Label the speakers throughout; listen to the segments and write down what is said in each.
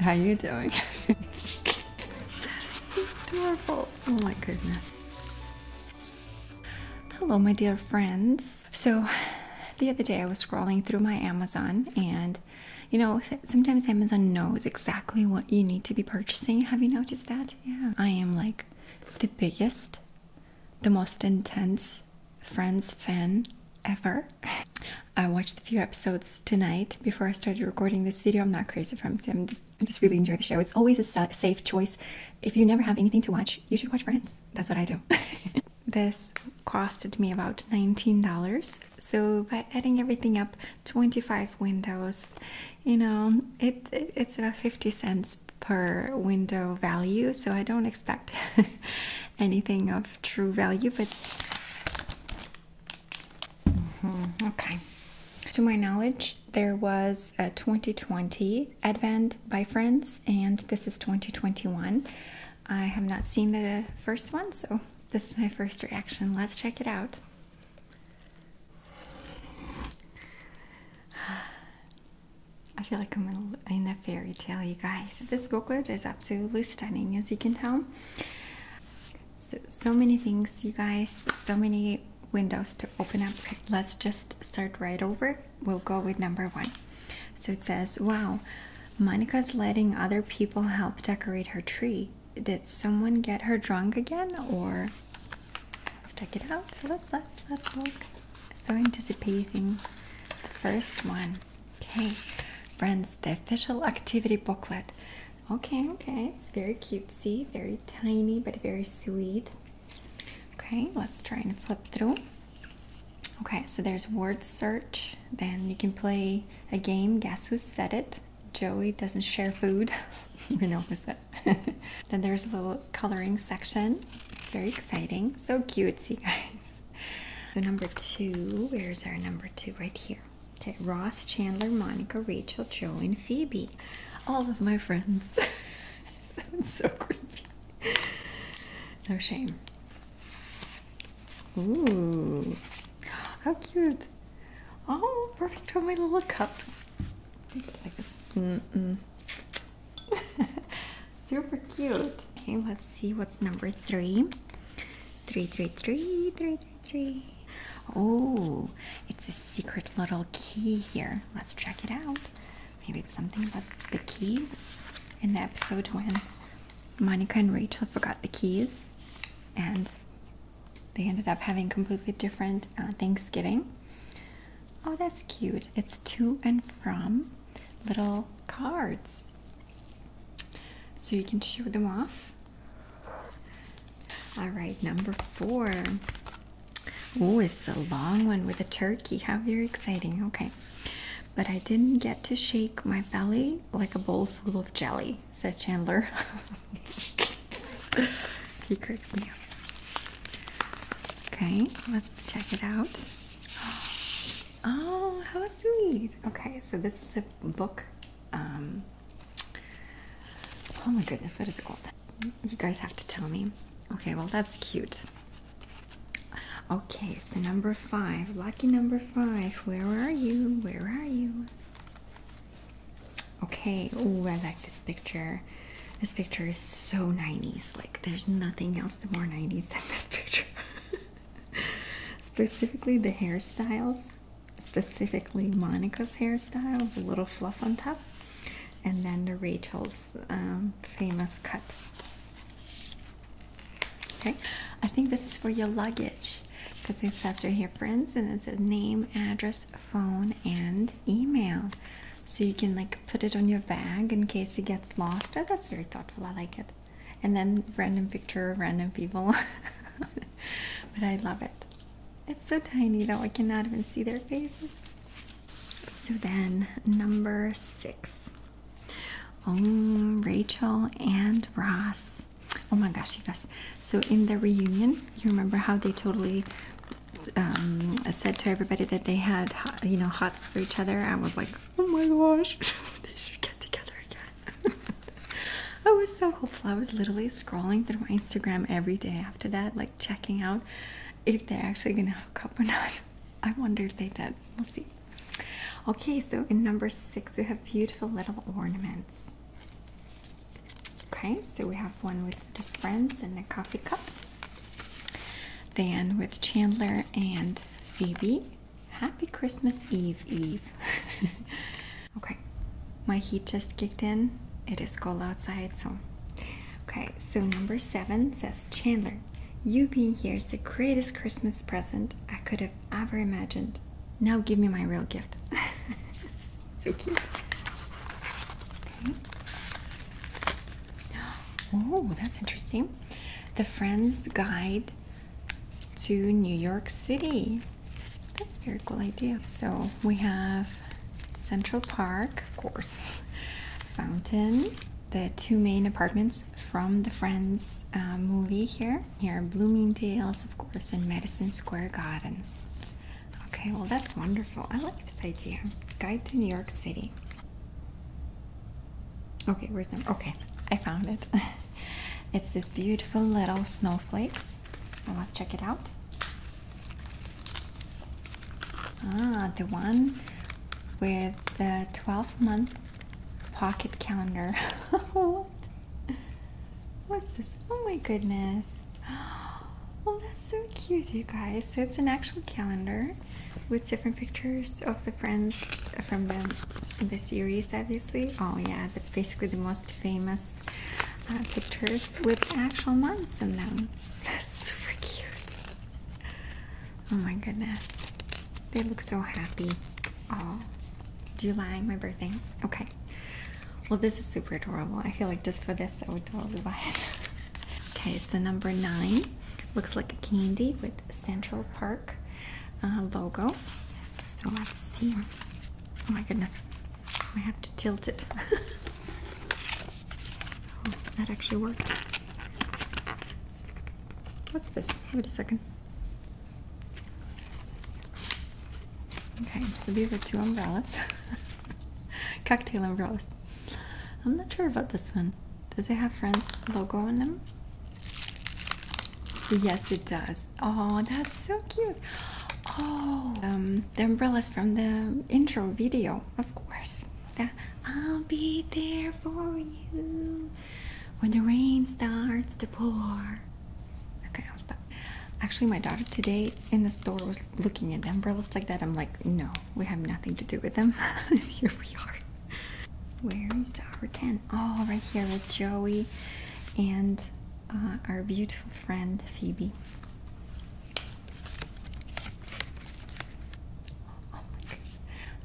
Speaker 1: How are you doing? that is so adorable. Oh my goodness. Hello, my dear friends. So, the other day I was scrolling through my Amazon and you know, sometimes Amazon knows exactly what you need to be purchasing. Have you noticed that? Yeah. I am like the biggest, the most intense Friends fan ever. I watched a few episodes tonight before I started recording this video. I'm not crazy. I'm just, I just really enjoy the show. It's always a safe choice. If you never have anything to watch, you should watch Friends. That's what I do. this costed me about $19 so by adding everything up 25 windows you know it, it's about 50 cents per window value so i don't expect anything of true value but mm-hmm, okay to my knowledge there was a 2020 advent by friends and this is 2021 i have not seen the first one so this is my first reaction. Let's check it out. I feel like I'm in a fairy tale, you guys. This booklet is absolutely stunning, as you can tell. So, so many things, you guys. So many windows to open up. Let's just start right over. We'll go with number one. So it says, Wow, Monica's letting other people help decorate her tree did someone get her drunk again or let's check it out So let's let's let's look so anticipating the first one okay friends the official activity booklet okay okay it's very cutesy very tiny but very sweet okay let's try and flip through okay so there's word search then you can play a game guess who said it Joey doesn't share food. we know who's that. then there's a little coloring section. Very exciting. So cutesy, guys. So number two, where's our number two? Right here. Okay, Ross, Chandler, Monica, Rachel, Joe, and Phoebe. All of my friends. Sounds so creepy. No shame. Ooh, how cute. Oh, perfect for my little cup. Like this Mm -mm. Super cute. Okay, let's see what's number three. Three, three, three, three, three, three. Oh, it's a secret little key here. Let's check it out. Maybe it's something about the key in the episode when Monica and Rachel forgot the keys and they ended up having completely different uh, Thanksgiving. Oh, that's cute. It's to and from little cards. So you can show them off. All right, number four. Oh, it's a long one with a turkey. How very exciting. Okay. But I didn't get to shake my belly like a bowl full of jelly, said Chandler. he cracks me up. Okay, let's check it out. Oh, how sweet. Okay, so this is a book. Um, oh my goodness, what is it called? You guys have to tell me. Okay, well, that's cute. Okay, so number five, lucky number five. Where are you? Where are you? Okay, oh, I like this picture. This picture is so 90s. Like, there's nothing else more 90s than this picture. Specifically, the hairstyles specifically Monica's hairstyle, the little fluff on top, and then the Rachel's um, famous cut. Okay, I think this is for your luggage because it says right here, friends, and it says name, address, phone, and email. So you can like put it on your bag in case it gets lost. Oh, that's very thoughtful. I like it. And then random picture of random people. but I love it. It's so tiny though, I cannot even see their faces. So then, number six. Oh, Rachel and Ross. Oh my gosh, you guys. So in the reunion, you remember how they totally um, said to everybody that they had, you know, hots for each other? I was like, oh my gosh, they should get together again. I was so hopeful. I was literally scrolling through my Instagram every day after that, like checking out if they're actually gonna have a cup or not. I wonder if they did. We'll see. Okay, so in number six, we have beautiful little ornaments. Okay, so we have one with just friends and a coffee cup. Then with Chandler and Phoebe. Happy Christmas Eve Eve. okay, my heat just kicked in. It is cold outside, so okay. So number seven says Chandler, you being here is the greatest Christmas present I could have ever imagined. Now give me my real gift. so cute. Okay. Oh, that's interesting. The Friends Guide to New York City. That's a very cool idea. So we have Central Park, of course, Fountain, the two main apartments from the Friends uh, movie here. Here are Bloomingdale's, of course, and Madison Square Garden. Okay, well, that's wonderful. I like this idea. Guide to New York City. Okay, where's number? Okay, I found it. it's this beautiful little snowflakes. So let's check it out. Ah, the one with the 12 month pocket calendar. What's this? Oh my goodness. Oh, that's so cute, you guys. So it's an actual calendar with different pictures of the friends from the, the series, obviously. Oh yeah, the, basically the most famous uh, pictures with actual months in them. That's super cute. Oh my goodness. They look so happy. Oh, July, my birthday. Okay. Well, this is super adorable. I feel like just for this, I would totally buy it. okay, so number nine looks like a candy with Central Perk uh, logo. So let's see. Oh my goodness. I have to tilt it. oh, that actually worked. What's this? Wait a second. Okay, so these are two umbrellas. Cocktail umbrellas. I'm not sure about this one. Does it have Friends logo on them? Yes, it does. Oh, that's so cute. Oh, um, the umbrellas from the intro video, of course. The, I'll be there for you when the rain starts to pour. Okay, I'll stop. Actually, my daughter today in the store was looking at the umbrellas like that. I'm like, no, we have nothing to do with them. here we are. Where is our tent? Oh, right here with Joey and uh, our beautiful friend Phoebe. Oh my gosh.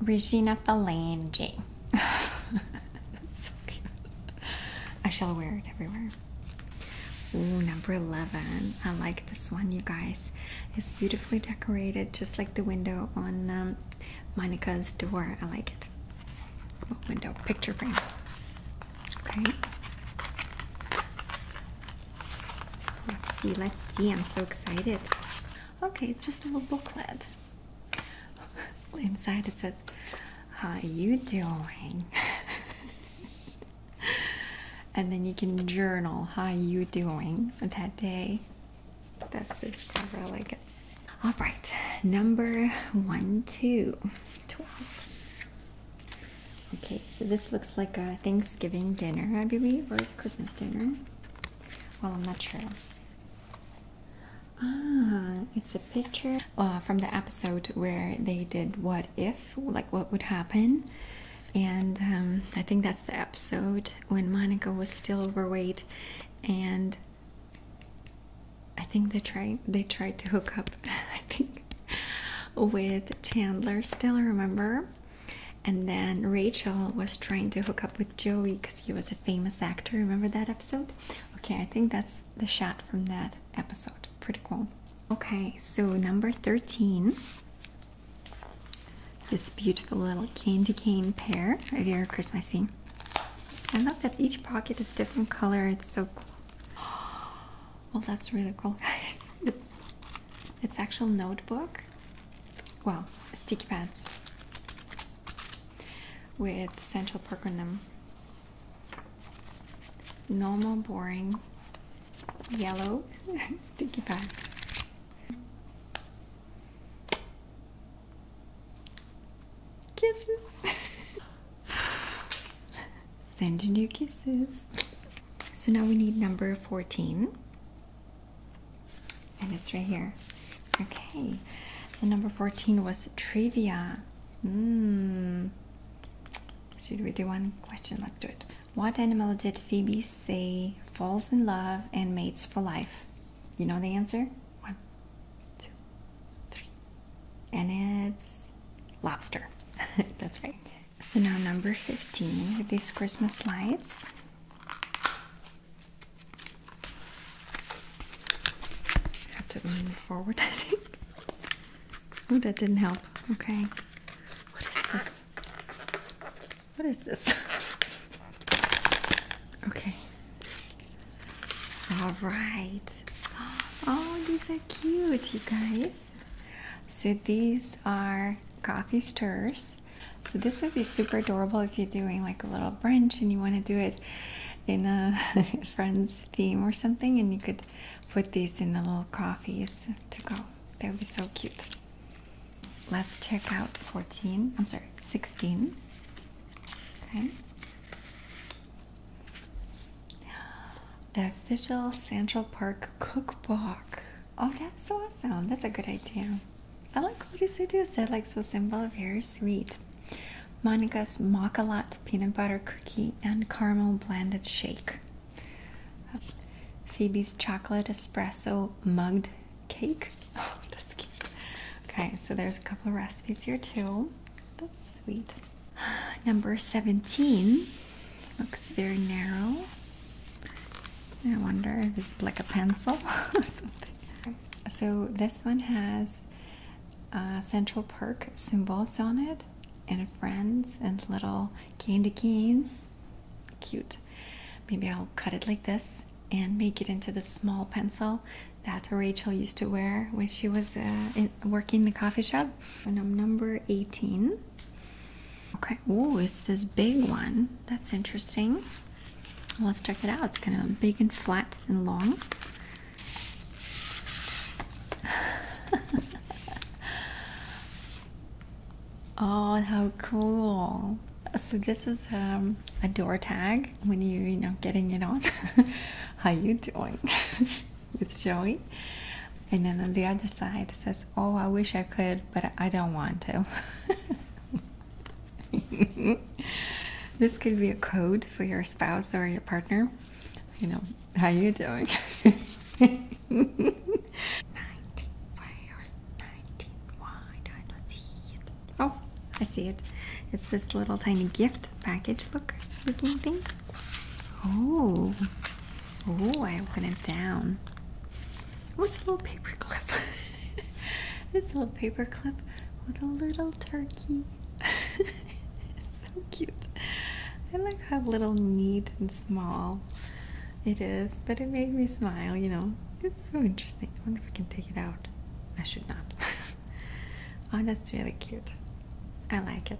Speaker 1: Regina Phalange. That's so cute. I shall wear it everywhere. Ooh, number 11. I like this one, you guys. It's beautifully decorated, just like the window on um, Monica's door. I like it. Window? Picture frame. Okay. Let's see, let's see. I'm so excited. Okay, it's just a little booklet. Inside it says, How you doing? and then you can journal how you doing that day. That's super clever. I like it. All right, number one, two, 12. Okay, so this looks like a Thanksgiving dinner, I believe, or is Christmas dinner? Well, I'm not sure. Ah, it's a picture uh, from the episode where they did what if, like what would happen. And um, I think that's the episode when Monica was still overweight, and I think they tried they tried to hook up. I think with Chandler. Still remember. And then Rachel was trying to hook up with Joey because he was a famous actor. Remember that episode? Okay, I think that's the shot from that episode. Pretty cool. Okay, so number 13. This beautiful little candy cane pear. Very Christmassy. I love that each pocket is different color. It's so cool. Well, that's really cool, guys. It's, it's actual notebook. Well, sticky pads with Central them. Normal, boring, yellow sticky pads. Kisses. Sending you kisses. So now we need number 14. And it's right here. Okay. So number 14 was trivia. Hmm. Should we do one question? Let's do it. What animal did Phoebe say falls in love and mates for life? You know the answer? One, two, three. And it's lobster. That's right. So now number 15 with these Christmas lights. have to move forward. I think. oh, that didn't help. Okay. What is this? What is this? okay. All right. Oh, these are cute, you guys. So these are coffee stirs. So this would be super adorable if you're doing like a little brunch and you want to do it in a friend's theme or something and you could put these in the little coffees to go. That would be so cute. Let's check out 14. I'm sorry, 16. The official Central Perk cookbook. Oh, that's so awesome. That's a good idea. I like all these ideas. They're like so simple, very sweet. Monica's Mocha-Lot peanut butter cookie and caramel blended shake. Phoebe's chocolate espresso mugged cake. Oh, that's cute. Okay, so there's a couple of recipes here too. That's sweet. Number 17 looks very narrow. I wonder if it's like a pencil or something. So this one has Central Perk symbols on it and friends and little candy canes. Cute. Maybe I'll cut it like this and make it into the small pencil that Rachel used to wear when she was uh, in, working in the coffee shop. And I'm number 18. Okay, oh, it's this big one. That's interesting. Let's check it out. It's kind of big and flat and long. oh, how cool. So this is um, a door tag when you, you know, getting it on. how you doing? With Joey. And then on the other side says, oh, I wish I could, but I don't want to. this could be a code for your spouse or your partner. You know, how you doing? 19, where? 19, why do I not see it? Oh, I see it. It's this little tiny gift package look looking thing. Oh, oh, I open it down. What's a little paper clip? it's a little paper clip with a little turkey. Cute. I like how little neat and small it is, but it made me smile, you know. It's so interesting. I wonder if I can take it out. I should not. oh, that's really cute. I like it.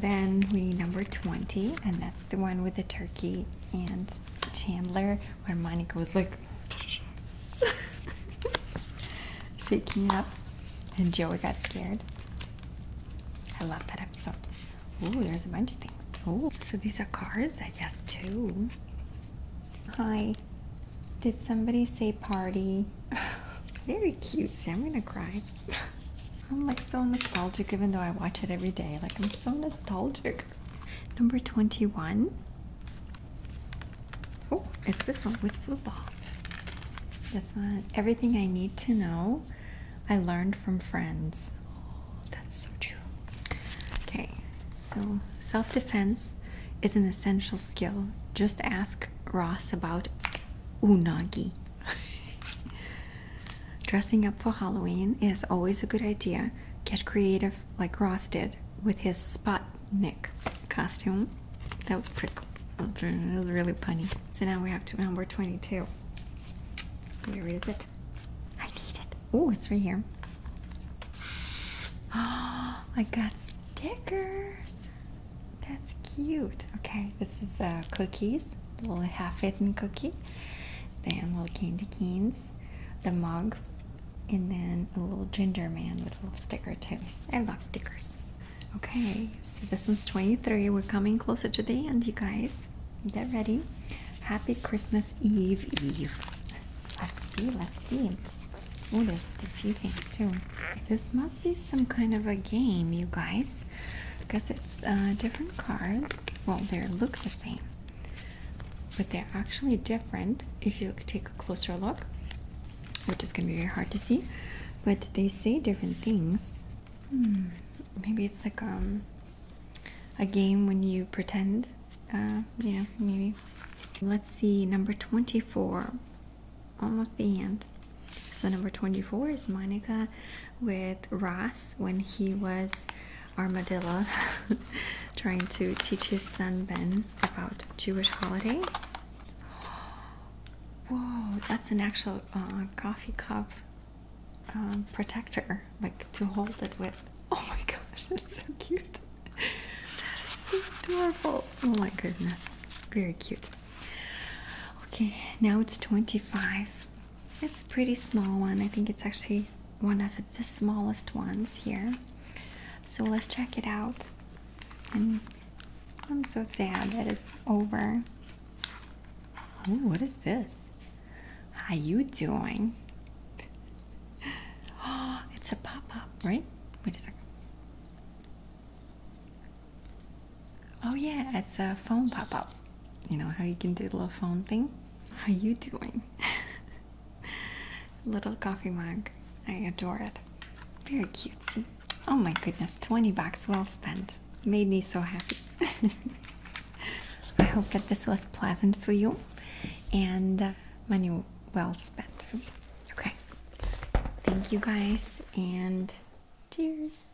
Speaker 1: Then we number 20, and that's the one with the turkey and Chandler, where Monica was like shaking it up, and Joey got scared. I love that episode. Oh, there's a bunch of things. Oh, so these are cards, I guess, too. Hi. Did somebody say party? Very cute. See, I'm gonna cry. I'm like so nostalgic even though I watch it every day. Like I'm so nostalgic. Number 21. Oh, it's this one with football. This one, everything I need to know, I learned from friends. Oh, that's so true. Okay, so self defense is an essential skill. Just ask Ross about unagi. Dressing up for Halloween is always a good idea. Get creative like Ross did with his Sputnik costume. That was pretty cool. It was really funny. So now we have to number 22. Where is it? I need it. Oh, it's right here. Oh, I got stickers. That's cute. Okay, this is uh, cookies, little half-eaten cookie. Then little candy canes, the mug, and then a little ginger man with a little sticker too. I love stickers. Okay, so this one's 23. We're coming closer to the end, you guys. Get ready. Happy Christmas Eve Eve. Let's see, let's see. Oh, there's a few things too. This must be some kind of a game, you guys, because it's uh, different cards. Well, they look the same, but they're actually different if you take a closer look, which is going to be very hard to see. But they say different things. Hmm. Maybe it's like um, a game when you pretend. Uh, yeah, maybe. Let's see, number 24 almost the end. So number 24 is Monica with Ross when he was armadillo trying to teach his son Ben about Jewish holiday. Whoa, that's an actual uh, coffee cup um, protector, like to hold it with. Oh my gosh, that's so cute. That is so adorable. Oh my goodness, very cute. Okay, now it's 25. It's a pretty small one. I think it's actually one of the smallest ones here. So let's check it out. And I'm so sad that it's over. Oh, what is this? How you doing? Oh, it's a pop-up, right? Wait a second. Oh yeah, it's a phone pop-up. You know how you can do the little phone thing? How you doing? little coffee mug. I adore it. Very cutesy. Oh my goodness, 20 bucks well spent. Made me so happy. I hope that this was pleasant for you and uh, money well spent. Okay. Thank you guys and cheers.